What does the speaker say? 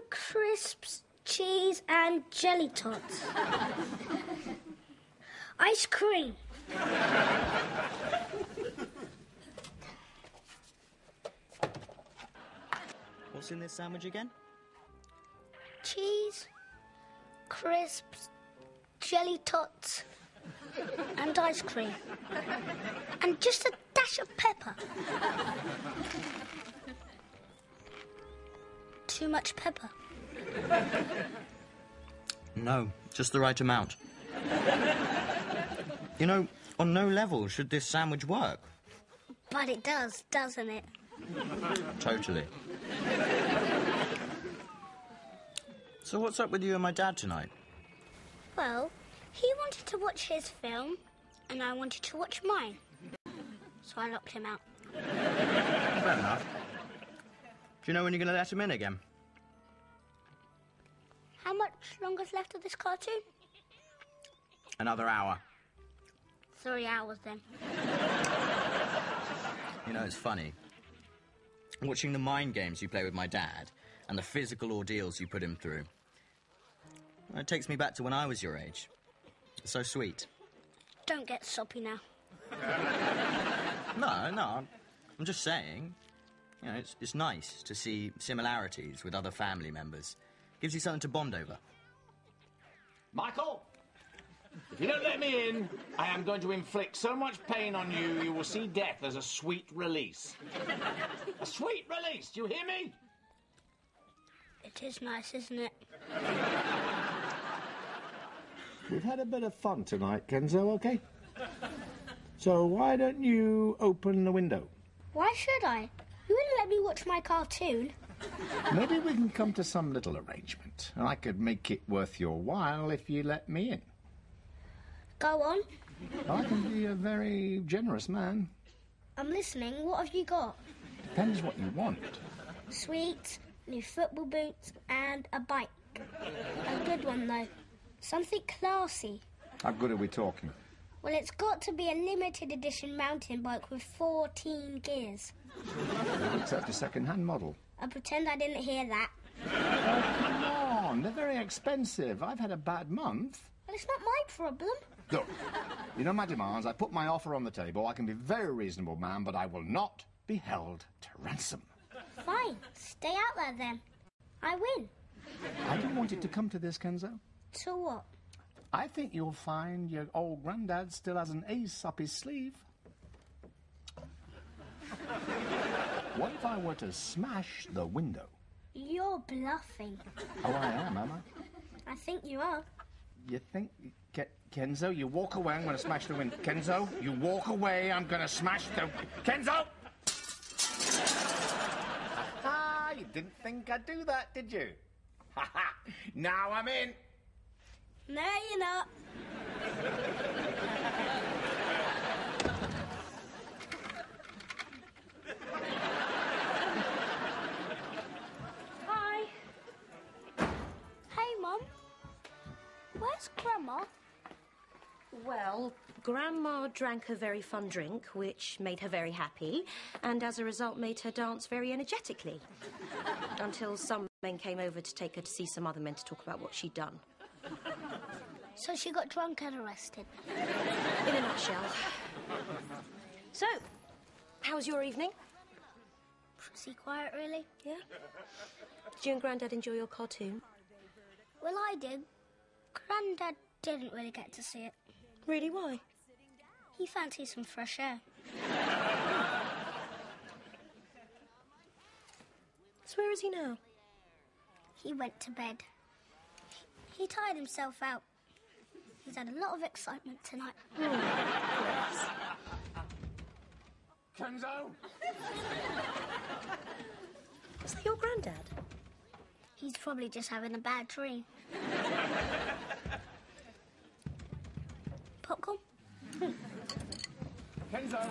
with crisps, cheese, and jelly tots. Ice cream. What's in this sandwich again? Cheese, crisps, jelly tots, and ice cream. And just a dash of pepper. Too much pepper. No, just the right amount. you know, on no level should this sandwich work. But it does, doesn't it? Totally. So what's up with you and my dad tonight? Well, he wanted to watch his film, and I wanted to watch mine. So I locked him out. Fair enough. Do you know when you're going to let him in again? How much longer's left of this cartoon? Another hour. Three hours then. You know, it's funny. Watching the mind games you play with my dad and the physical ordeals you put him through. It takes me back to when I was your age. It's so sweet. Don't get soppy now. No, no, I'm, I'm just saying. You know, it's, it's nice to see similarities with other family members. Gives you something to bond over. Michael! If you don't let me in, I am going to inflict so much pain on you, you will see death as a sweet release. a sweet release, do you hear me? It is nice, isn't it? We've had a bit of fun tonight, Kenzo, okay? So why don't you open the window? Why should I? You wouldn't let me watch my cartoon. Maybe we can come to some little arrangement. And I could make it worth your while if you let me in. Go on. I can be a very generous man. I'm listening. What have you got? Depends what you want. Sweets, new football boots, and a bike. A good one, though. Something classy. How good are we talking? Well, it's got to be a limited edition mountain bike with 14 gears. Except a second-hand model. I pretend I didn't hear that. Oh, come on, they're very expensive. I've had a bad month. Well, it's not my problem. Look, you know my demands. I put my offer on the table. I can be very reasonable ma'am, but I will not be held to ransom. Fine. Stay out there then. I win. I didn't want it to come to this, Kenzo. So what? I think you'll find your old granddad still has an ace up his sleeve. What if I were to smash the window? You're bluffing. Oh, I am, am I? I think you are. You think, Ke- Kenzo, you walk away, I'm going to smash the window. Kenzo, you walk away, I'm going to smash the. Kenzo! Ah, you didn't think I'd do that, did you? Ha ha! Now I'm in! No, you're not. Grandma? Well, Grandma drank a very fun drink, which made her very happy, and as a result made her dance very energetically. Until some men came over to take her to see some other men to talk about what she'd done. So she got drunk and arrested. In a nutshell. So, how was your evening? Pretty quiet, really. Yeah? Did you and Grandad enjoy your cartoon? Well, I did. Grandad didn't really get to see it. Really, why? He fancies some fresh air. So where is he now? He went to bed. He tired himself out. He's had a lot of excitement tonight. Oh, Kenzo! Is that your Grandad? probably just having a bad dream. Popcorn? Kenzo!